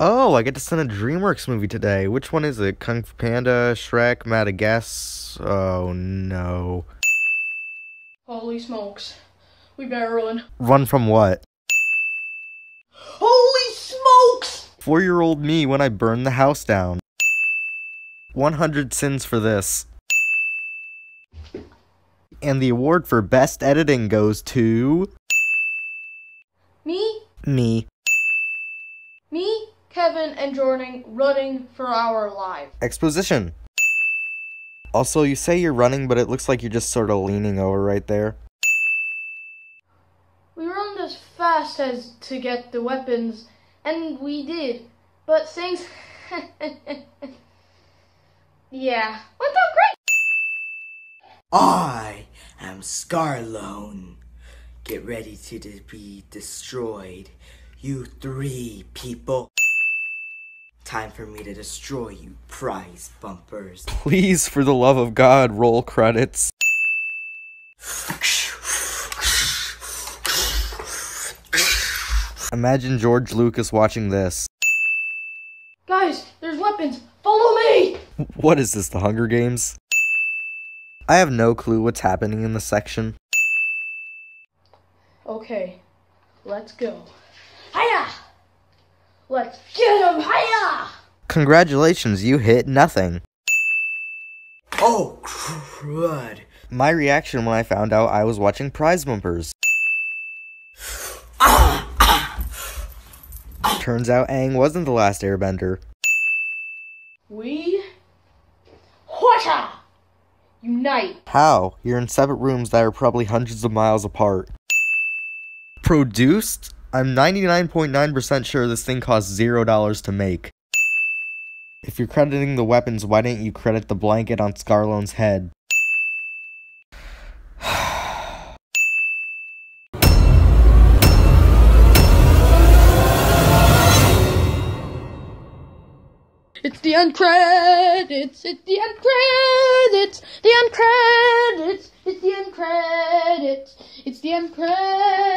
Oh, I get to send a DreamWorks movie today. Which one is it? Kung Fu Panda, Shrek, Madagascar? Oh no. Holy smokes. We better run. Run from what? Holy smokes! Four year old me when I burned the house down. 100 sins for this. And the award for best editing goes to. Me, me. Me, Kevin, and Jordan running for our lives. Exposition. Also, you say you're running, but it looks like you're just sort of leaning over right there. We run as fast as to get the weapons, and we did. But things. yeah, went out great! I am Scarlone. Get ready to be destroyed, you three people. Time for me to destroy you, prize bumpers. Please, for the love of God, roll credits. Imagine George Lucas watching this. Guys, there's weapons! Follow me! What is this, the Hunger Games? I have no clue what's happening in this section. Okay, let's go. Hiya! Let's get him! higher! Congratulations, you hit nothing. Oh, crud. My reaction when I found out I was watching Prize Bumpers. Turns out Aang wasn't the last airbender. We. Whatcha! Unite! How? You're in separate rooms that are probably hundreds of miles apart. Produced? I'm 99.9% sure this thing cost $0 to make. If you're crediting the weapons, why didn't you credit the blanket on Scarlone's head? It's the end credits! It's the end credits! The end credits! It's the end credits! It's the end credits!